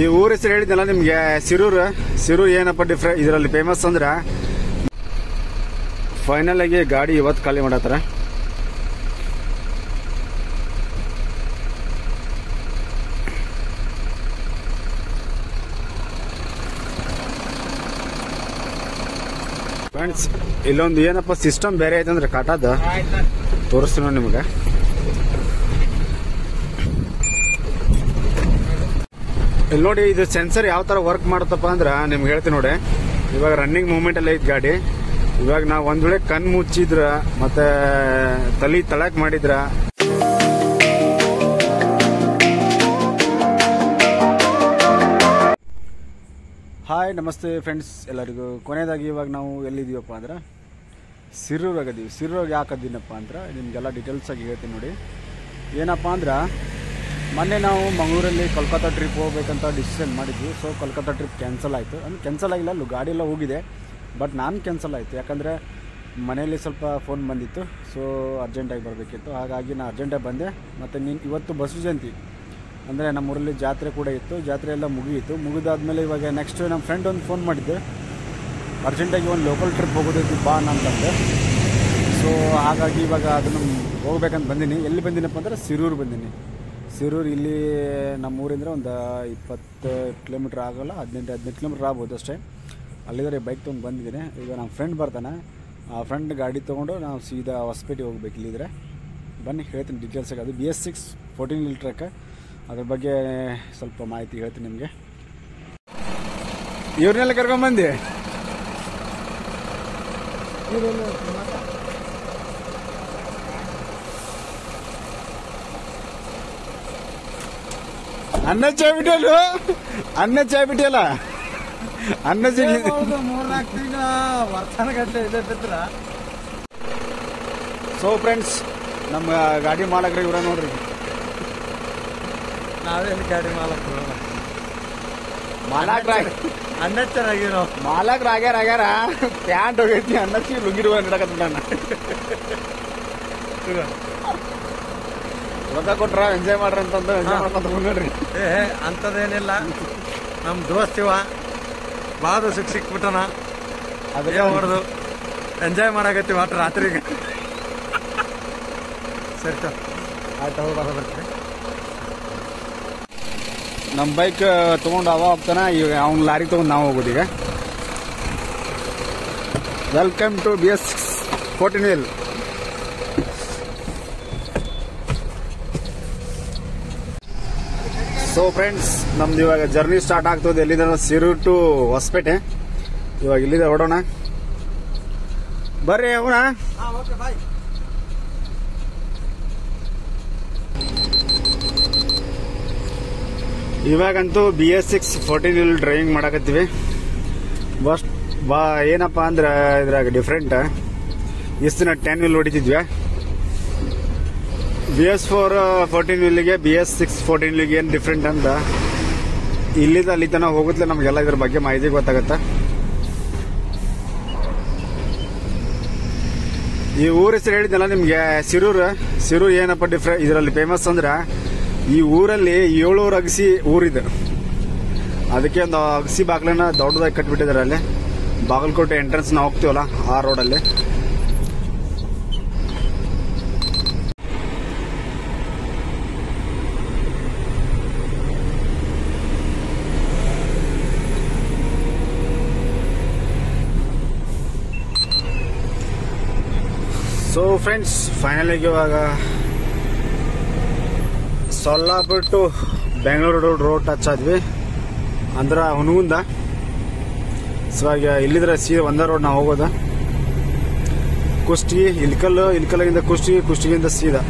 ಈ ಊರ ಹೆಸರು ಹೇಳಿದ್ನಲ್ಲ ನಿಮ್ಗೆ, ಸಿರೂರು. ಸಿರೂರು ಏನಪ್ಪ ಡಿಫ್ರೆ ಇದರಲ್ಲಿ ಫೇಮಸ್ ಅಂದ್ರೆ ಫೈನಲ್ ಆಗಿ ಗಾಡಿ ಇವತ್ತು ಖಾಲಿ ಮಾಡತ್ತಾರ. ಫ್ರೆಂಡ್ಸ್ ಇಲ್ಲೊಂದು ಏನಪ್ಪ ಸಿಸ್ಟಮ್ ಬೇರೆ ಐತಂದ್ರೆ ಕಾಟಾದ. ತೋರಿಸ್ತೀನಿ ನಿಮ್ಗೆ. ಇಲ್ಲಿ ನೋಡಿ, ಇದು ಸೆನ್ಸರ್ ಯಾವ ತರ ವರ್ಕ್ ಮಾಡುತ್ತಪ್ಪ ಅಂದ್ರೆ, ನಿಮ್ಗೆ ಹೇಳ್ತೀನಿ ನೋಡಿ. ಇವಾಗ ರನ್ನಿಂಗ್ ಮೂವ್ಮೆಂಟ್ ಅಲ್ಲಿ ಐತಿ ಗಾಡಿ. ಇವಾಗ ನಾವು ಒಂದ್ ವೇಳೆ ಕಣ್ ಮುಚ್ಚಿದ್ರ, ಮತ್ತೆ ತಲಿ ತಳಕ್ ಮಾಡಿದ್ರ. ಹಾಯ್ ನಮಸ್ತೆ ಫ್ರೆಂಡ್ಸ್ ಎಲ್ಲರಿಗೂ ಕೊನೆಯದಾಗಿ ಇವಾಗ ನಾವು ಎಲ್ಲಿದೀವಪ್ಪ ಅಂದ್ರೆ, ಸಿರೂರಾಗ ಇದೀವಿ. ಸಿರೂರಾಗ ಯಾಕೆ ಅದೀನಪ್ಪ ಅಂದ್ರೆ, ನಿಮ್ಗೆಲ್ಲ ಡೀಟೇಲ್ಸ್ ಆಗಿ ಹೇಳ್ತೀನಿ ನೋಡಿ. ಏನಪ್ಪ ಅಂದ್ರೆ ಮೊನ್ನೆ ನಾವು ಮಂಗಳೂರಲ್ಲಿ ಕೋಲ್ಕತ್ತಾ ಟ್ರಿಪ್ ಹೋಗ್ಬೇಕಂತ ಡಿಸಿಷನ್ ಮಾಡಿದ್ವಿ. ಸೊ ಕೋಲ್ಕತ್ತಾ ಟ್ರಿಪ್ ಕ್ಯಾನ್ಸಲ್ ಆಯಿತು. ಅಂದ್ರೆ ಕ್ಯಾನ್ಸಲ್ ಆಗಿಲ್ಲ ಅಲ್ಲಿ ಗಾಡಿ ಎಲ್ಲ ಹೋಗಿದೆ. ಬಟ್ ನಾನು ಕ್ಯಾನ್ಸಲ್ ಆಯಿತು. ಯಾಕಂದರೆ ಮನೆಯಲ್ಲಿ ಸ್ವಲ್ಪ ಫೋನ್ ಬಂದಿತ್ತು. ಸೊ ಅರ್ಜೆಂಟಾಗಿ ಬರಬೇಕಿತ್ತು. ಹಾಗಾಗಿ ನಾನು ಅರ್ಜೆಂಟಾಗಿ ಬಂದೆ. ಮತ್ತು ನೀನು, ಇವತ್ತು ಬಸವ ಜಯಂತಿ ಅಂದರೆ ನಮ್ಮೂರಲ್ಲಿ ಜಾತ್ರೆ ಕೂಡ ಇತ್ತು. ಜಾತ್ರೆ ಎಲ್ಲ ಮುಗಿಯಿತು. ಮುಗಿದಾದ್ಮೇಲೆ ಇವಾಗ ನೆಕ್ಸ್ಟ್ ನಮ್ಮ ಫ್ರೆಂಡ್ ಒಂದು ಫೋನ್ ಮಾಡಿದ್ದೆ. ಅರ್ಜೆಂಟಾಗಿ ಒಂದು ಲೋಕಲ್ ಟ್ರಿಪ್ ಹೋಗೋದೈತಿ ಬಾ ಅಂತಂದೆ. ಸೊ ಹಾಗಾಗಿ ಇವಾಗ ಅದನ್ನು ಹೋಗ್ಬೇಕಂತ ಬಂದೀನಿ. ಎಲ್ಲಿ ಬಂದಿನಪ್ಪ ಅಂದ್ರೆ, ಸಿರೂರು ಬಂದೀನಿ. ಸಿರೂರು ಇಲ್ಲಿ ನಮ್ಮ ಊರಿಂದ ಒಂದು ಇಪ್ಪತ್ತು ಕಿಲೋಮೀಟ್ರ್ ಆಗೋಲ್ಲ, ಹದಿನೆಂಟು ಹದಿನೆಂಟು ಕಿಲೋಮೀಟ್ರ್ ಆಗ್ಬೋದು ಅಷ್ಟೇ. ಅಲ್ಲಿದ್ರೆ ಬೈಕ್ ತೊಗೊಂಡು ಬಂದಿದ್ದೀನಿ. ಈಗ ನಮ್ಮ ಫ್ರೆಂಡ್ ಬರ್ತಾನೆ. ಆ ಫ್ರೆಂಡ್ ಗಾಡಿ ತೊಗೊಂಡು ನಾವು ಸೀದಾ ಹೊಸಪೇಟೆ ಹೋಗ್ಬೇಕು ಇಲ್ಲಿದ್ರೆ. ಬನ್ನಿ, ಹೇಳ್ತೀನಿ ಡೀಟೇಲ್ಸಾಗಿ ಅದು ಬಿ ಎಸ್ ಸಿಕ್ಸ್ ಫೋರ್ಟೀನ್ ಲೀಟ್ರಕ್ಕೆ ಅದ್ರ ಬಗ್ಗೆ ಸ್ವಲ್ಪ ಮಾಹಿತಿ ಹೇಳ್ತೀನಿ ನಿಮಗೆ. ಇವ್ರನ್ನೆಲ್ಲ ಕರ್ಕೊಂಬಂದಿ ಅನ್ನ ಚಾ ಬಿಟ್ಟಲ್ಲ ಅನ್ನ ಚಾ ಬಿಟ್ಟಿಯಲ್ಲ? ಅನ್ನ ಚಾ ಮೂರ್ನಾಲ್ಕು ತಿಂಗಳ ವರ್ತನ ಇದೆ ಬಿದ್ರ ಸೊ ಫ್ರೆಂಡ್ಸ್ ನಮ್ಮ ಗಾಡಿ ಮಾಲಕ್ರಿ ಇವ್ರ ನೋಡ್ರಿ. ನಾವೇನು ಗಾಡಿ ಮಾಲಕ್ರು. ಮಾಲಕ್ರ ಅನ್ನಚ್ಚರಾಗಿರೋ ಮಾಲಕ್ರ ಆಗ್ಯಾರ ಆಗ್ಯಾರ. ಪ್ಯಾಂಟ್ ಹೋಗೈತಿ ಅನ್ನಕ್ಕೆ ಲುಂಗಿರುವ ನಡಕತ್ತ ರೊಕ್ಕ ಕೊಟ್ರ ಎಂಜಾಯ್ ಮಾಡ್ರಿ ಅಂತಂದು ಎಂಜಾಯ್ ಮಾಡ್ಕೊಂತ ನೋಡ್ರಿ ಏ ಅಂಥದ್ದೇನಿಲ್ಲ ನಮ್ಮ ದೋಸ್ತಿವ ಬಾದು ಸಿಕ್ ಸಿಕ್ಬಿಟ್ಟನ. ಅದಕ್ಕೆ ಅದೇ ಹೊಡೆದು ಎಂಜಾಯ್ ಮಾಡಾಕತ್ತೀವಿ ಒಟ್ಟು ರಾತ್ರಿಗೆ. ಸರಿ ಸರ್ ಆಯ್ತು ಹೋಗಿ ಬರೋ ಬರ್ತೀವಿ ನಮ್ಮ ಬೈಕ್ ತೊಗೊಂಡು ಅವ ಹೋಗ್ತಾನ. ಈಗ ಅವ್ನ ಲಾರಿ ತೊಗೊಂಡು ನಾವು ಹೋಗೋದು ಈಗ. Welcome to B S fourteen wheel so friends ನಮ್ದು ಇವಾಗ ಜರ್ನಿ ಸ್ಟಾರ್ಟ್ ಆಗ್ತದೆ. ಎಲ್ಲಿಂದ ಸಿರು ಟು ಹೊಸಪೇಟೆ. ಇವಾಗ ಇಲ್ಲಿಂದ ಹೊಡೋಣ ಬರ್ರಿ ಬಾಯ್ ಇವಾಗಂತೂ B S six fourteen wheel driving ಮಾಡಕತ್ತೀವಿ. ಬಸ್ ಬಾ ಏನಪ್ಪ ಅಂದ್ರೆ ಇದ್ರಾಗ ಡಿಫ್ರೆಂಟ್ ಇಷ್ಟು ದಿನ ಟೆನ್ ವೀಲ್ ಹೊಡಿತಿದ್ವಿ ಬಿ ಎಸ್ ಫೋರ್ ಫೋರ್ಟೀನ್ ವೀಲಿಗೆ ಬಿ ಎಸ್ ಸಿಕ್ಸ್ ಫೋರ್ಟೀನ್ ವೀಲಿಗೆ ಏನು ಡಿಫ್ರೆಂಟ್ ಅಂತ? ಇಲ್ಲಿಂದ ಅಲ್ಲಿ ತನಕ ಹೋಗುತ್ತೆ ನಮಗೆಲ್ಲ ಇದ್ರ ಬಗ್ಗೆ ಮಾಹಿತಿ ಗೊತ್ತಾಗತ್ತೆ? ಈ ಊರ ಹೆಸರು ಹೇಳಿದ್ನಲ್ಲ ನಿಮಗೆ, ಸಿರೂರು? ಸಿರೂರ್ ಏನಪ್ಪ ಡಿಫ್ರೆ ಇದರಲ್ಲಿ ಫೇಮಸ್ ಅಂದ್ರೆ ಈ ಊರಲ್ಲಿ ಏಳೂರು ಅಗಸಿ ಊರಿದೆ ಅದಕ್ಕೆ ಒಂದು ಅಗಸಿ ಬಾಗ್ಲನ್ನ ದೊಡ್ಡದಾಗಿ ಕಟ್ಬಿಟ್ಟಿದ್ದಾರೆ ಅಲ್ಲಿ. ಬಾಗಲಕೋಟೆ ಎಂಟ್ರೆನ್ಸ್ ನಾವು ಹೋಗ್ತೀವಲ್ಲ ಆ ರೋಡಲ್ಲಿ ಸೊ ಫ್ರೆಂಡ್ಸ್ ಫೈನಲಾಗಿ ಇವಾಗ Solapur to Bengaluru road road touch ಆದ್ವಿ. ಅಂದ್ರೆ ಹುನಗುಂದ ಸೊ ಇವಾಗ ಇಲ್ಲಿದ್ರೆ ಸೀ ಒಂದೇ ರೋಡ್ ನಾವು ಹೋಗೋದ. ಕುಷ್ಟಗಿ ಇಲ್ಕಲ್ ಇಲ್ಕಲ್ಲಿಂದ ಕುಷ್ಟಗಿ, ಕುಷ್ಟಗಿಯಿಂದ ಸೀದಾ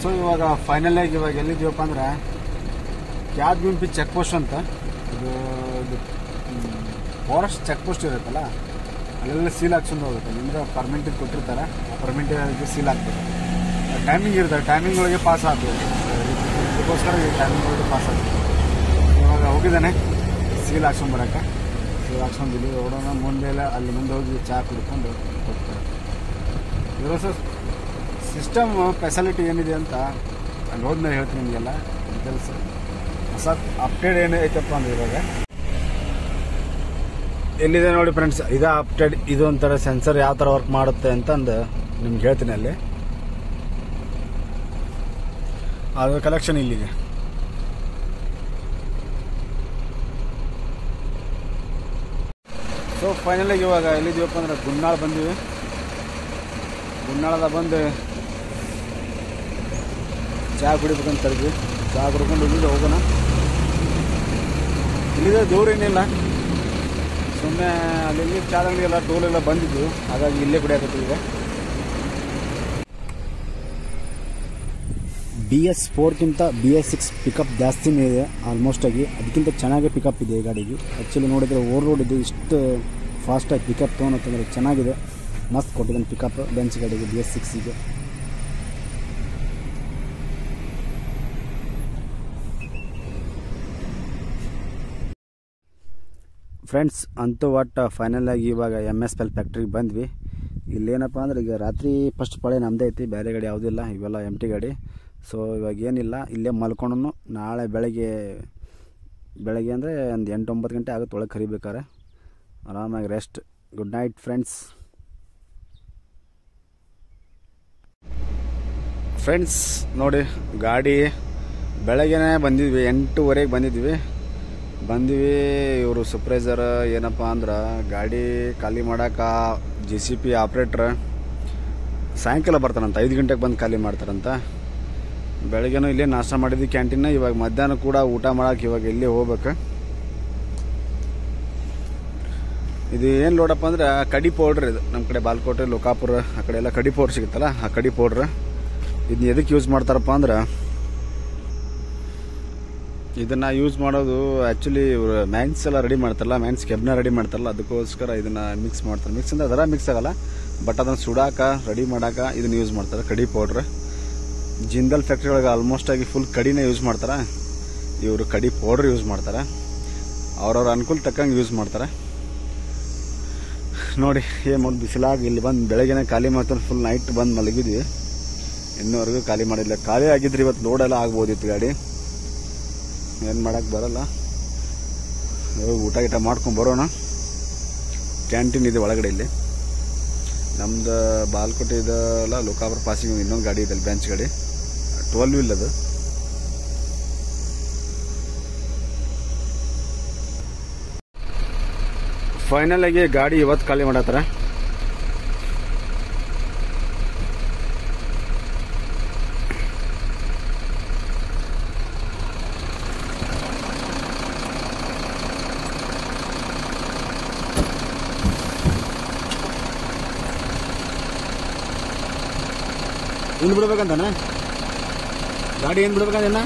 ಸೊ ಇವಾಗ ಫೈನಲ್ ಆಗಿ ಇವಾಗ ಎಲ್ಲಿದ್ದೀವಪ್ಪ ಅಂದ್ರೆ ಯಾದಗುಂಪಿ ಚೆಕ್ ಪೋಸ್ಟ್ ಅಂತ. ಇದು ಇದು ಫಾರೆಸ್ಟ್ ಚೆಕ್ ಪೋಸ್ಟ್ ಇರುತ್ತಲ್ಲ, ಅಲ್ಲೆಲ್ಲ ಸೀಲ್ ಹಾಕ್ಸ್ಕೊಂಡು ಹೋಗುತ್ತೆ. ನಿಮ್ಗೆ ಪರ್ಮಿಂಟಿಗೆ ಕೊಟ್ಟಿರ್ತಾರೆ, ಆ ಪರ್ಮಿಂಟಿಗೆ ಸೀಲ್ ಹಾಕ್ಬೇಕು ಟೈಮಿಂಗ್ ಇರ್ತದೆ ಟೈಮಿಂಗ್ ಒಳಗೆ ಪಾಸ್ ಆಗ್ಬೇಕು ಅದಕ್ಕೋಸ್ಕರ ಈ ಟೈಮಿಂಗ್ ಒಳಗೆ ಪಾಸ್ ಆಗ್ಬೇಕು ಇವಾಗ ಹೋಗಿದ್ದಾನೆ ಸೀಲ್ ಹಾಕ್ಸ್ಕೊಂಡು ಬರೋಕ್ಕೆ. ಸೀಲ್ ಹಾಕ್ಸ್ಕೊಂಡು ಇಲ್ಲಿ ಓಡೋಣ ಮುಂದೆ ಎಲ್ಲ ಅಲ್ಲಿ ಮುಂದೆ ಹೋಗಿ ಚಾ ಕುಡ್ಕೊಂಡು ಹೋಗ್ತಾರೆ. ಇರೋ ಸಿಸ್ಟಮ್ ಫೆಸಿಲಿಟಿ ಏನಿದೆ ಅಂತ ಅಲ್ಲಿ ಹೋದ್ಮೇಲೆ ಹೇಳ್ತೀನಿ ನಿಮಗೆಲ್ಲ ಡೀಟೇಲ್ಸ್ ಹೊಸ ಅಪ್ಡೇಟ್ ಏನು ಐತಪ್ಪ ಅಂದ್ರೆ ಇವಾಗ. ಎಲ್ಲಿದೆ ನೋಡಿ ಫ್ರೆಂಡ್ಸ್ ಇದು ಅಪ್ಡೇಟ್ ಇದು ಒಂಥರ ಸೆನ್ಸರ್ ಯಾವ ಥರ ವರ್ಕ್ ಮಾಡುತ್ತೆ ಅಂತಂದು ನಿಮ್ಗೆ ಹೇಳ್ತೀನಿ ಅಲ್ಲಿ. ಅದ್ರ ಕಲೆಕ್ಷನ್ ಇಲ್ಲಿದೆ. ಸೊ ಫೈನಲಾಗಿ ಇವಾಗ ಎಲ್ಲಿದ್ದೀವಪ್ಪ ಅಂದ್ರೆ ಗುನ್ನಾಳ ಬಂದೀವಿ. ಗುನ್ನಾಳದ ಬಂದು ಚಹಾ ಕುಡಿಬೇಕಂತ ತರ್ವಿ ಚಹಾ ಕುಡ್ಕೊಂಡು ಇಲ್ಲಿಂದ ಹೋಗೋಣ. ಇಲ್ಲಿದೆ ದೂರ ಏನಿಲ್ಲ. ಸುಮ್ಮನೆ ಅಲ್ಲಿ ಅಂಗಡಿ ಎಲ್ಲ ಟೋಲ್ ಎಲ್ಲ ಬಂದಿದ್ದು ಹಾಗಾಗಿ ಇಲ್ಲೇ ಕುಡಿಯಾಕತ್ತೀವಿ ಈಗ ಬಿ ಎಸ್ ಫೋರ್ಗಿಂತ ಬಿ ಎಸ್ ಸಿಕ್ಸ್ ಪಿಕಪ್ ಜಾಸ್ತಿನೇ ಇದೆ ಆಲ್ಮೋಸ್ಟ್ ಆಗಿ ಅದಕ್ಕಿಂತ ಚೆನ್ನಾಗಿ ಪಿಕಪ್ ಇದೆ ಈ ಗಾಡಿಗೆ. ಆ್ಯಕ್ಚುಲಿ ನೋಡಿದರೆ ಓವರ್ ರೋಡ್ ಇದು, ಇಷ್ಟು ಫಾಸ್ಟಾಗಿ ಪಿಕಪ್ ತೊಗೊಳತ್ತಂದ್ರೆ ಚೆನ್ನಾಗಿದೆ. ಮಸ್ತ್ ಕೊಟ್ಟಿದ್ದಾನೆ ಪಿಕಪ್ ಬೆಂಚ್ ಗಾಡಿಗೆ ಬಿ ಎಸ್ ಸಿಕ್ಸಿಗೆ ಫ್ರೆಂಡ್ಸ್ ಅಂತೂ ಒಟ್ಟು ಫೈನಲಾಗಿ ಇವಾಗ ಎಂ ಎಸ್ ಪೆಲ್ ಫ್ಯಾಕ್ಟ್ರಿಗೆ ಬಂದ್ವಿ. ಇಲ್ಲೇನಪ್ಪ ಅಂದ್ರೆ ಈಗ ರಾತ್ರಿ ಫಸ್ಟ್ ಪಾಳೆ ನಮ್ಮದೇ ಐತಿ ಬೇರೆ ಗಾಡಿ ಯಾವುದಿಲ್ಲ ಇವೆಲ್ಲ ಎಂ ಟಿ ಗಾಡಿ. ಸೊ ಇವಾಗ ಏನಿಲ್ಲ, ಇಲ್ಲೇ ಮಲ್ಕೊಂಡು ನಾಳೆ ಬೆಳಗ್ಗೆ ಬೆಳಗ್ಗೆ ಅಂದರೆ ಒಂದು ಎಂಟು ಒಂಬತ್ತು ಗಂಟೆ ಆಗುತ್ತೆ ಒಳಗೆ ಕರಿಬೇಕಾರೆ ಆರಾಮಾಗಿ rest good night friends friends ನೋಡಿ, ಗಾಡಿ ಬೆಳಗ್ಗೆನೇ ಬಂದಿದ್ವಿ, ಎಂಟೂವರೆಗೆ ಬಂದಿದ್ವಿ. ಬಂದ್ವಿ, ಇವರು ಸೂಪ್ರೈಸರ್ ಏನಪ್ಪ ಅಂದ್ರೆ ಗಾಡಿ ಖಾಲಿ ಮಾಡೋಕೆ ಜೆ ಸಿ ಪಿ ಆಪ್ರೇಟ್ರ್ ಸಾಯಂಕಾಲ ಬರ್ತಾರಂತ ಐದು ಗಂಟೆಗೆ ಬಂದು ಖಾಲಿ ಮಾಡ್ತಾರಂತ. ಬೆಳಗ್ಗೆನೂ ಇಲ್ಲೇ ನಾಷ್ಟ ಮಾಡಿದ್ವಿ ಕ್ಯಾಂಟೀನ್ ಇವಾಗ ಮಧ್ಯಾಹ್ನ ಕೂಡ ಊಟ ಮಾಡೋಕೆ ಇವಾಗ ಇಲ್ಲೇ ಹೋಗ್ಬೇಕು. ಇದು ಏನು ನೋಡಪ್ಪ ಅಂದ್ರೆ, ಕಡಿ ಪೌಡ್ರ್ ಇದು ನಮ್ಮ ಕಡೆ ಬಾಲ್ಕೋಟೆ, ಲೋಕಾಪುರ ಆ ಕಡೆ ಎಲ್ಲ ಕಡಿ ಪೌಡ್ರ್ ಸಿಗುತ್ತಲ್ಲ, ಆ ಕಡಿ ಪೌಡ್ರ್ ಇದನ್ನ ಎದಕ್ಕೆ ಯೂಸ್ ಮಾಡ್ತಾರಪ್ಪ ಅಂದ್ರೆ ಇದನ್ನ ಯೂಸ್ ಮಾಡೋದು ಆ್ಯಕ್ಚುಲಿ ಇವರು ಮ್ಯಾನ್ಸ್ ಎಲ್ಲ ರೆಡಿ ಮಾಡ್ತಾರಲ್ಲ ಮ್ಯಾನ್ಸ್ ಕೆಬ್ನ ರೆಡಿ ಮಾಡ್ತಾರಲ್ಲ, ಅದಕ್ಕೋಸ್ಕರ ಇದನ್ನ ಮಿಕ್ಸ್ ಮಾಡ್ತಾರೆ. ಮಿಕ್ಸ್ ಅಂದ್ರೆ ಅದರ ಮಿಕ್ಸ್ ಆಗಲ್ಲ ಬಟ್ ಅದನ್ನು ಸುಡಾಕ ರೆಡಿ ಮಾಡಾಕ ಇದನ್ನ ಯೂಸ್ ಮಾಡ್ತಾರೆ. ಕಡಿ ಪೌಡ್ರ್ ಜಿಂದಲ್ ಫ್ಯಾಕ್ಟ್ರಿಗಳಿಗೆ ಆಲ್ಮೋಸ್ಟ್ ಆಗಿ ಫುಲ್ ಕಡಿನೇ ಯೂಸ್ ಮಾಡ್ತಾರೆ. ಇವರು ಕಡಿ ಪೌಡ್ರ್ ಯೂಸ್ ಮಾಡ್ತಾರೆ. ಅವ್ರವ್ರ ಅನುಕೂಲ ತಕ್ಕಂಗೆ ಯೂಸ್ ಮಾಡ್ತಾರೆ. ನೋಡಿ, ಏ ಮಾಡಿ ಬಿಸಿಲಾಗಿ ಇಲ್ಲಿ ಬಂದು ಬೆಳಗ್ಗೆನೆ ಖಾಲಿ ಮಾಡ್ತಾರೆ ಫುಲ್ ನೈಟ್ ಬಂದು ಮಲಗಿದ್ವಿ. ಇನ್ನೂವರೆಗೂ ಖಾಲಿ ಮಾಡಿಲ್ಲ. ಖಾಲಿ ಆಗಿದ್ರೆ ಇವತ್ತು ಲೋಡೆಲ್ಲ ಆಗ್ಬೋದಿತ್ತು ಗಾಡಿ. ಏನು ಮಾಡಕ್ಕೆ ಬರಲ್ಲ. ಊಟ ಗೀಟ ಮಾಡ್ಕೊಂಡು ಬರೋಣ. ಕ್ಯಾಂಟೀನ್ ಇದೆ ಒಳಗಡೆ ಇಲ್ಲಿ. ನಮ್ದು ಬಾಲ್ಕೋಟೆ ಇದಲ್ಲ ಲೋಕಾಪುರ ಪಾಸಿಂಗ್ ಇನ್ನೊಂದು ಗಾಡಿ ಇದೆ ಅಲ್ಲಿ ಬೆಂಚ್ ಗಾಡಿ. ಟ್ವೆಲ್ ವೀಲ್ ಅದು. ಫೈನಲ್ ಆಗಿ ಗಾಡಿ ಇವತ್ತು ಖಾಲಿ ಮಾಡತ್ತಾರ. ಇನ್ನು ಬಿಡ್ಬೇಕಂತಾನೆ? ಗಾಡಿ ಏನು ಬಿಡ್ಬೇಕಂತ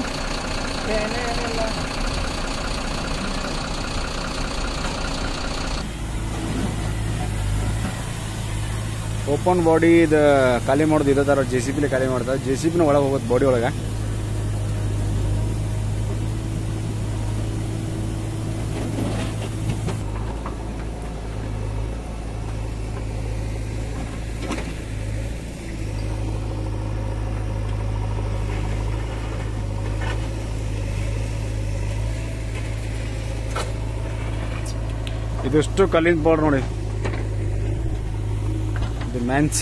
ಓಪನ್ ಬಾಡಿ ಇದು ಖಾಲಿ ಮಾಡೋದು ಇದೇ ಥರ ಜೆ ಸಿ ಪಿಲಿ ಖಾಲಿ ಮಾಡ್ತಾರೆ ಜೆ ಸಿ ಪಿನ ಒಳಗೆ ಹೋಗುತ್ತೆ ಬಾಡಿ ಒಳಗೆ. ಇದಿಷ್ಟು ಕಲ್ಲಿನ ಪೌಡರ್ ನೋಡಿ. ಇದು ಮ್ಯಾನ್ಸ್.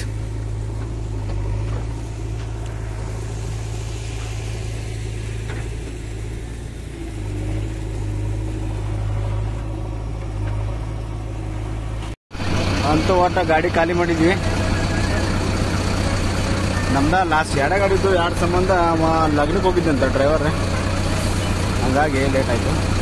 ಅಂತ ಒಟ್ಟ ಗಾಡಿ ಖಾಲಿ ಮಾಡಿದ್ವಿ. ನಮ್ದ ಲಾಸ್ಟ್ ಎರಡೇ ಗಾಡಿ ಇದ್ದು ಎರಡು ಸಂಬಂಧ ಲಗ್ನಕ್ಕೆ ಅಂತ ಡ್ರೈವರ್ ಹಂಗಾಗಿ ಲೇಟ್ ಆಯ್ತು.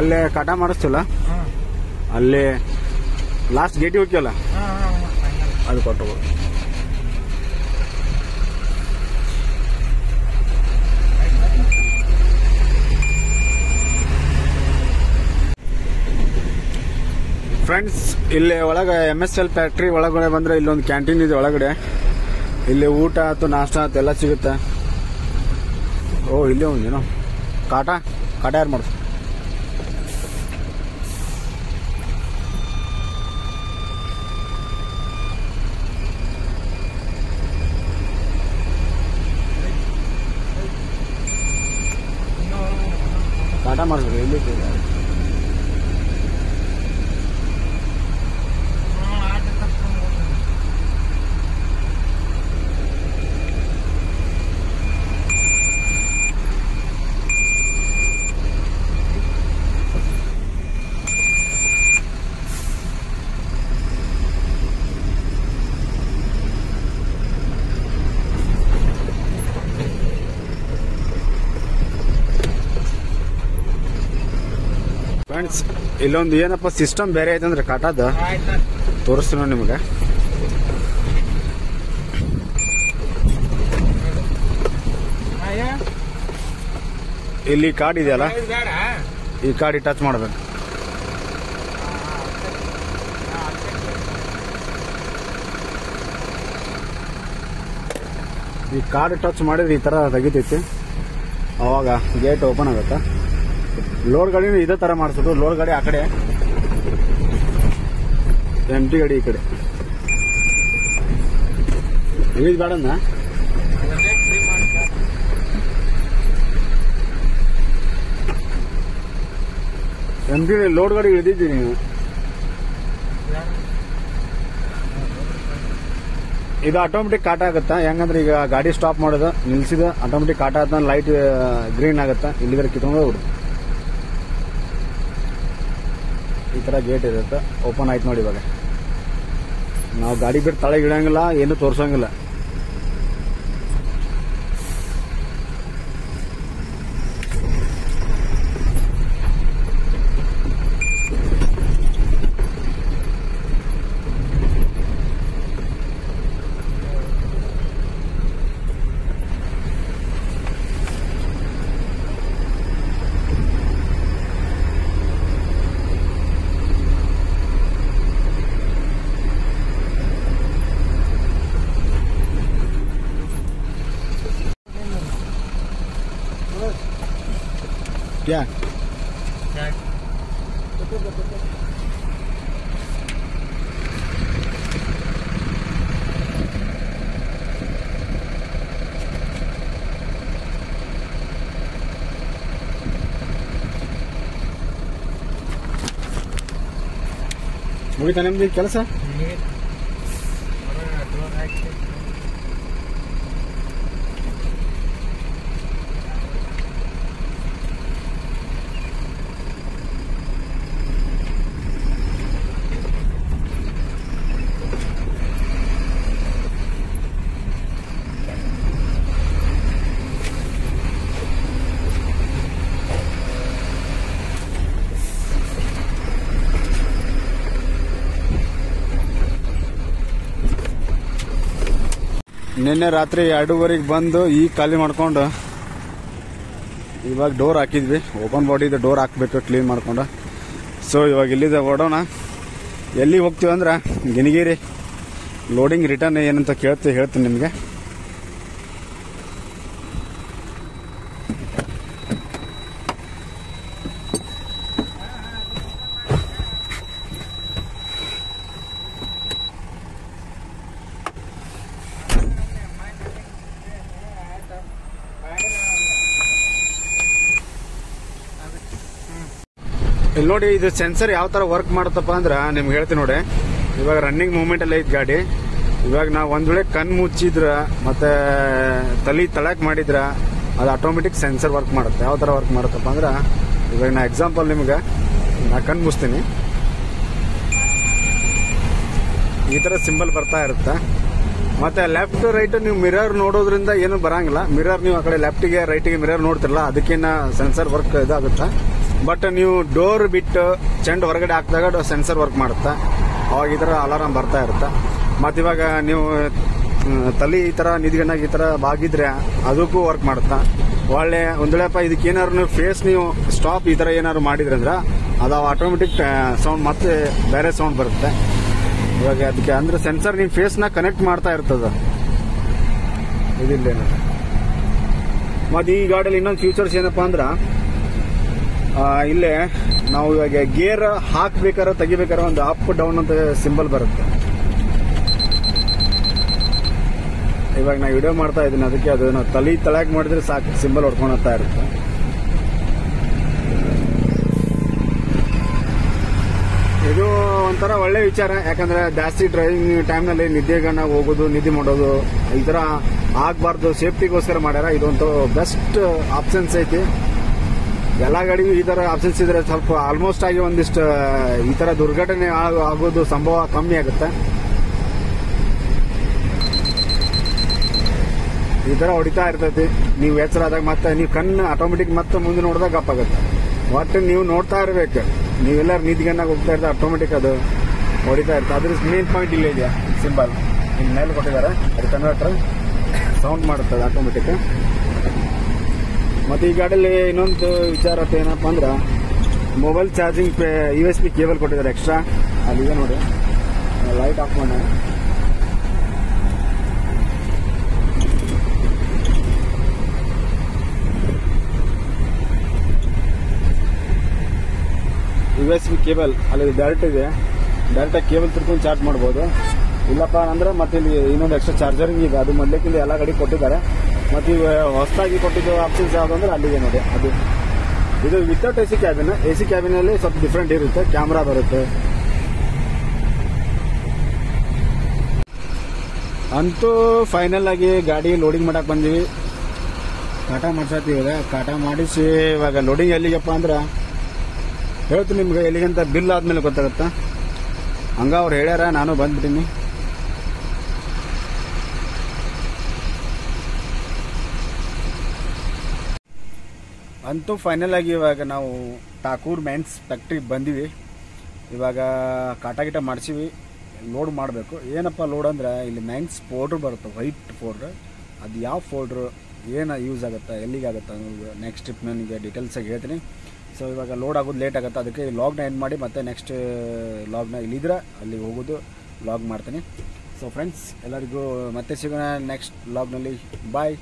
ಅಲ್ಲೇ ಕಟ ಮಾಡಿಸ್ತಿಲ್ಲ. ಅಲ್ಲಿ ಲಾಸ್ಟ್ ಗೇಟಿ ಹೋಗ್ತೀವಲ್ಲ? ಅದು ಕೊಟ್ಟು ಫ್ರೆಂಡ್ಸ್ ಇಲ್ಲಿ ಒಳಗೆ ಎಂ ಎಸ್ ಎಲ್ ಫ್ಯಾಕ್ಟ್ರಿ ಒಳಗಡೆ ಬಂದರೆ ಇಲ್ಲೊಂದು ಕ್ಯಾಂಟೀನ್ ಇದೆ ಒಳಗಡೆ. ಇಲ್ಲಿ ಊಟ ಆಯ್ತು, ನಾಷ್ಟ ಆಯ್ತು, ಎಲ್ಲ ಸಿಗುತ್ತೆ. ಓ, ಇಲ್ಲೇ ಒಂದು ಒಂದೇನೋ. ಕಾಟ? ಕಾಟ ಯಾರು ಮಾಡ್ತೀವಿ ಕಾಟ ಮಾಡಿಸ್ಬೇಕು ಇಲ್ಲಿ ಫ್ರೆಂಡ್ಸ್ ಇಲ್ಲೊಂದು ಏನಪ್ಪ ಸಿಸ್ಟಮ್ ಬೇರೆ ಐತಂದ್ರೆ ಅಂದ್ರೆ ತೋರಿಸ್ತೀನಿ ನೋಡಿ ನಿಮ್ಗೆ. ಇಲ್ಲಿ ಕಾರ್ಡ್ ಇದೆಯಲ್ಲ? ಈ ಕಾರ್ಡ್ ಟಚ್ ಮಾಡ್ಬೇಕು. ಈ ಕಾರ್ಡ್ ಟಚ್ ಮಾಡಿದ್ರೆ ಈ ತರ ತೆಗಿತೈತಿ. ಅವಾಗ ಗೇಟ್ ಓಪನ್ ಆಗುತ್ತೆ? ಲೋಡ್ ಗಾಡಿನೂ ಇದೇ ತರ ಮಾಡಿಸೋದು ಲೋಡ್ ಗಾಡಿ ಆ ಕಡೆ. ಎಂ ಟಿ ಗಾಡಿ ಈ ಕಡೆ. ಇಳಿದ್ ಬೇಡನ್ನ ಎಂ ಟಿ ಲೋಡ್ ಗಾಡಿ ಇಳಿದಿದ್ದೀನಿ ನೀವು. ಇದು ಆಟೋಮೆಟಿಕ್ ಕಾಟ ಆಗುತ್ತಾ? ಹೆಂಗಂದ್ರೆ ಈಗ ಗಾಡಿ ಸ್ಟಾಪ್ ಮಾಡೋದು, ನಿಲ್ಸಿದ ಆಟೋಮೆಟಿಕ್ ಕಾಟ ಆದ ಲೈಟ್ ಗ್ರೀನ್ ಆಗುತ್ತಾ? ಇಲ್ಲಿದ್ರೆ ಕಿತ್ಕೊಂಡು ಹೋಗ್ಬಿಡು ತರ ಗೇಟ್ ಇರುತ್ತೆ. ಓಪನ್ ಆಯ್ತು ನೋಡಿ ಇವಾಗ. ನಾವು ಗಾಡಿ ಬಿಟ್ಟು ತಳಗಿಡಂಗಿಲ್ಲ ಏನು ತೋರ್ಸಂಗಿಲ್ಲ. क्या ಮುಗಿತಾ ನಿಮ್ದು ಈ ಕೆಲಸ ನಿನ್ನೆ ರಾತ್ರಿ ಎರಡೂವರೆಗೆ ಬಂದು ಈಗ ಖಾಲಿ ಮಾಡ್ಕೊಂಡು ಇವಾಗ ಡೋರ್ ಹಾಕಿದ್ವಿ. ಓಪನ್ ಬಾಡಿದು ಡೋರ್ ಹಾಕ್ಬೇಕು ಕ್ಲೀನ್ ಮಾಡ್ಕೊಂಡು. ಸೊ ಇವಾಗ ಇಲ್ಲಿದೆ ಓಡೋಣ. ಎಲ್ಲಿಗೆ ಹೋಗ್ತೀವಿ ಅಂದ್ರೆ ಗಿನಿಗಿರಿ ಲೋಡಿಂಗ್ ರಿಟರ್ನ್ ಏನಂತ ಕೇಳ್ತೀವಿ, ಹೇಳ್ತೀನಿ ನಿಮಗೆ ಇಲ್ಲಿ ನೋಡಿ, ಇದು ಸೆನ್ಸರ್ ಯಾವ ತರ ವರ್ಕ್ ಮಾಡುತ್ತಪ್ಪ ಅಂದ್ರೆ, ನಿಮ್ಗೆ ಹೇಳ್ತೀನಿ ನೋಡಿ. ಇವಾಗ ರನ್ನಿಂಗ್ ಮೂವ್ಮೆಂಟ್ ಅಲ್ಲೇ ಐತಿ ಗಾಡಿ. ಇವಾಗ ನಾವು ಒಂದ್ ವೇಳೆ ಕಣ್ ಮುಚ್ಚಿದ್ರ ಮತ್ತೆ ತಲೆ ತಳಕ್ ಮಾಡಿದ್ರ, ಅದು ಆಟೋಮೆಟಿಕ್ ಸೆನ್ಸರ್ ವರ್ಕ್ ಮಾಡುತ್ತೆ. ಯಾವ ತರ ವರ್ಕ್ ಮಾಡುತ್ತಪ್ಪ ಅಂದ್ರೆ, ಇವಾಗ ನಾ ಎಕ್ಸಾಂಪಲ್ ನಿಮ್ಗೆ, ನಾ ಕಣ್ ಮುಚ್ತೀನಿ. ಈ ತರ ಸಿಂಬಲ್ ಬರ್ತಾ ಇರುತ್ತೆ. ಮತ್ತೆ ಲೆಫ್ಟ್ ರೈಟ್ ನೀವು ಮಿರರ್ ನೋಡೋದ್ರಿಂದ ಏನು ಬರಂಗಿಲ್ಲ. ಮಿರರ್ ನೀವು ಆ ಕಡೆ ಲೆಫ್ಟಿಗೆ ರೈಟಿಗೆ ಮಿರರ್ ನೋಡ್ತಿರಲ್ಲ, ಅದಕ್ಕೇನ ಸೆನ್ಸರ್ ವರ್ಕ್ ಇದಾಗುತ್ತೆ? ಬಟ್ ನೀವು ಡೋರ್ ಬಿಟ್ಟು ಚೆಂಡ್ ಹೊರಗಡೆ ಹಾಕಿದಾಗ ಸೆನ್ಸರ್ ವರ್ಕ್ ಮಾಡುತ್ತೆ? ಅವಾಗ ಈ ಥರ ಅಲಾರಾಮ್ ಬರ್ತಾ ಇರುತ್ತೆ? ಮತ್ತು ಇವಾಗ ನೀವು ತಲೆ ಈ ಥರ ನಿಧಿಗಣ್ಣಾಗ ಈ ಥರ ಬಾಗಿದ್ರೆ ಅದಕ್ಕೂ ವರ್ಕ್ ಮಾಡುತ್ತಾ? ಒಳ್ಳೆ ಒಂದೇಳಪ್ಪ ಇದಕ್ಕೆ ಏನಾದ್ರು ಫೇಸ್ ನೀವು ಸ್ಟಾಪ್ ಈ ಥರ ಏನಾದ್ರು ಮಾಡಿದ್ರಂದ್ರ ಅದು ಆಟೋಮೆಟಿಕ್ ಸೌಂಡ್ ಮತ್ತೆ ಬೇರೆ ಸೌಂಡ್ ಬರುತ್ತೆ. ಇವಾಗ ಅದಕ್ಕೆ ಅಂದ್ರೆ ಸೆನ್ಸರ್ ನಿಮ್ಮ ಫೇಸ್ನ ಕನೆಕ್ಟ್ ಮಾಡ್ತಾ ಇರ್ತದೆ. ಇದಿಲ್ಲ ಮತ್ತು ಈ ಗಾಡಿಯಲ್ಲಿ ಇನ್ನೊಂದು ಫ್ಯೂಚರ್ಸ್ ಏನಪ್ಪಾ ಅಂದ್ರೆ ಇಲ್ಲೇ ನಾವು ಇವಾಗ ಗೇರ್ ಹಾಕ್ಬೇಕಾದ್ರೆ ತೆಗಿಬೇಕಾದ್ರೆ ಒಂದು ಅಪ್ ಡೌನ್ ಅಂತ ಸಿಂಬಲ್ ಬರುತ್ತೆ. ಇವಾಗ ನಾ ವಿಡಿಯೋ ಮಾಡ್ತಾ ಇದ್ದೀನಿ, ಅದಕ್ಕೆ ಅದು ತಲೆ ತಳಕ್ ಮಾಡಿದ್ರೆ ಸಾಕು ಸಿಂಬಲ್ ಹೊಡ್ಕೊಳ್ತಾ ಇರುತ್ತೆ. ಇದು ಒಂಥರ ಒಳ್ಳೆ ವಿಚಾರ, ಯಾಕಂದ್ರೆ ಜಾಸ್ತಿ ಡ್ರೈವಿಂಗ್ ಟೈಮ್ನಲ್ಲಿ ನಿದ್ದೆಗಣ್ಣ ಹೋಗೋದು, ನಿದ್ದೆ ಮಾಡೋದು, ಈ ಥರ ಆಗಬಾರ್ದು ಸೇಫ್ಟಿಗೋಸ್ಕರ ಮಾಡ್ಯಾರ, ಇದೊಂದು ಬೆಸ್ಟ್ ಆಪ್ಷನ್ಸ್ ಐತಿ. ಎಲ್ಲ ಗಾಡಿಗೂ ಈ ಥರ ಆಪ್ಷನ್ಸ್ ಇದ್ರೆ ಸ್ವಲ್ಪ ಆಲ್ಮೋಸ್ಟ್ ಆಗಿ ಒಂದಿಷ್ಟು ಈ ಥರ ದುರ್ಘಟನೆ ಆಗೋದು ಸಂಭವ ಕಮ್ಮಿ ಆಗುತ್ತೆ. ಈ ಥರ ಹೊಡಿತಾ ಇರ್ತೈತಿ. ನೀವು ಎಚ್ಚರ ಆದಾಗ ಮತ್ತೆ, ನೀವು ಕಣ್ಣು ಆಟೋಮೆಟಿಕ್ ಮತ್ತೆ ಮುಂದೆ ನೋಡಿದಾಗ ಗಪ್ಪಾಗುತ್ತೆ ಒಟ್ಟು ನೀವು ನೋಡ್ತಾ ಇರ್ಬೇಕು. ನೀವೆಲ್ಲರೂ ನಿದ್ಗನ್ನಾಗ ಹೋಗ್ತಾ ಇರ್ತದೆ ಆಟೋಮೆಟಿಕ್ ಅದು ಹೊಡಿತಾ ಇರ್ತದೆ ಅದ್ರ ಮೇನ್ ಪಾಯಿಂಟ್ ಇಲ್ಲೇ ಇದೆಯಾ? ಸಿಂಬಲ್ ಇಲ್ಲಿ ಮೇಲೆ ಕೊಟ್ಟಿದ್ದಾರೆ. ಅದು ಕನ್ವರ್ಟರ್ ಸೌಂಡ್ ಮಾಡುತ್ತದೆ ಆಟೋಮೆಟಿಕ್ ಮತ್ತೆ ಈ ಗಾಡಿಯಲ್ಲಿ ಇನ್ನೊಂದು ವಿಚಾರ ಏನಪ್ಪ ಅಂದ್ರೆ mobile charging U S B cable ಕೊಟ್ಟಿದ್ದಾರೆ ಎಕ್ಸ್ಟ್ರಾ ಅಲ್ಲಿದೆ ನೋಡಿ. ಲೈಟ್ ಆಫ್ ಮಾಡೋಣ. ಯು ಎಸ್ ಬಿ ಕೇಬಲ್ ಅಲ್ಲಿ ಡೈರೆಕ್ಟ್ ಇದೆ. ಡೈರೆಕ್ಟಾಗಿ ಕೇಬಲ್ ತಿರ್ಕೊಂಡು ಚಾರ್ಜ್ ಮಾಡ್ಬೋದು. ಇಲ್ಲಪ್ಪ ಅಂದ್ರೆ ಮತ್ತೆ ಇಲ್ಲಿ ಇನ್ನೊಂದು ಎಕ್ಸ್ಟ್ರಾ ಚಾರ್ಜರಿಂಗ್ ಇದೆ. ಅದು ಮೊದಲಕ್ಕಿಂತ ಎಲ್ಲ ಗಾಡಿ ಕೊಟ್ಟಿದ್ದಾರೆ. ಮತ್ತು ಈಗ ಹೊಸದಾಗಿ ಕೊಟ್ಟಿದ್ದು ಆಪ್ಷನ್ಸ್ ಯಾವುದು ಅಂದ್ರೆ ಅಲ್ಲಿಗೆ ನೋಡಿ. ಅದು, ಇದು without A C cabin A C ಕ್ಯಾಬಿನಲ್ಲಿ ಸ್ವಲ್ಪ ಡಿಫ್ರೆಂಟ್ ಇರುತ್ತೆ ಕ್ಯಾಮ್ರಾ ಬರುತ್ತೆ. ಅಂತೂ ಫೈನಲ್ ಆಗಿ ಗಾಡಿ ಲೋಡಿಂಗ್ ಮಾಡಕ್ ಬಂದೀವಿ. ಕಾಟ ಮಾಡ್ಸತ್ತೀವಿ ಇವಾಗ, ಕಾಟ ಮಾಡಿಸಿ ಇವಾಗ ಲೋಡಿಂಗ್ ಎಲ್ಲಿಗಪ್ಪ ಅಂದ್ರೆ, ಹೇಳ್ತೀನಿ ನಿಮ್ಗೆ ಎಲ್ಲಿಗಂತ ಬಿಲ್ ಆದ್ಮೇಲೆ ಗೊತ್ತಾಗತ್ತಾ? ಹಂಗ ಅವ್ರು ಹೇಳ್ಯಾರ, ನಾನು ಬಂದ್ಬಿಟ್ಟಿನಿ. ಅಂತೂ ಫೈನಲ್ ಆಗಿ ಇವಾಗ ನಾವು ಠಾಕೂರ್ ಮೆನ್ಸ್ ಫ್ಯಾಕ್ಟ್ರಿಗೆ ಬಂದಿವಿ. ಇವಾಗ ಕಾಟ ಗಿಟ ಮಾಡಿಸಿವಿ. ಲೋಡ್ ಮಾಡಬೇಕು. ಏನಪ್ಪ ಲೋಡ್ ಅಂದ್ರೆ ಇಲ್ಲಿ ಮೆನ್ಸ್ ಪೌಡ್ರ್ ಬರುತ್ತೆ ವೈಟ್ ಪೌಡ್ರ್ ಅದು ಯಾವ ಪೌಡ್ರ್ ಏನು ಯೂಸ್ ಆಗುತ್ತೆ ಎಲ್ಲಿಗೆ ಆಗುತ್ತೆ ಅನ್ನೋದು ನೆಕ್ಸ್ಟ್ ಟ್ರಿಪ್ ನನಗೆ ಡೀಟೇಲ್ಸಾಗಿ ಹೇಳ್ತೀನಿ. ಸೊ ಇವಾಗ ಲೋಡ್ ಆಗೋದು ಲೇಟ್ ಆಗುತ್ತೆ. ಅದಕ್ಕೆ ಲಾಗ್ನ ಎಂಡ್ ಮಾಡಿ ಮತ್ತೆ ನೆಕ್ಸ್ಟ್ ಲಾಗ್ನ ಇಲ್ಲಿದ್ರೆ ಅಲ್ಲಿ ಹೋಗೋದು ಲಾಗ್ ಮಾಡ್ತೀನಿ. ಸೊ ಫ್ರೆಂಡ್ಸ್ ಎಲ್ಲರಿಗೂ ಮತ್ತೆ ಸಿಗೋಣ ನೆಕ್ಸ್ಟ್ ಲಾಗ್ನಲ್ಲಿ ಬಾಯ್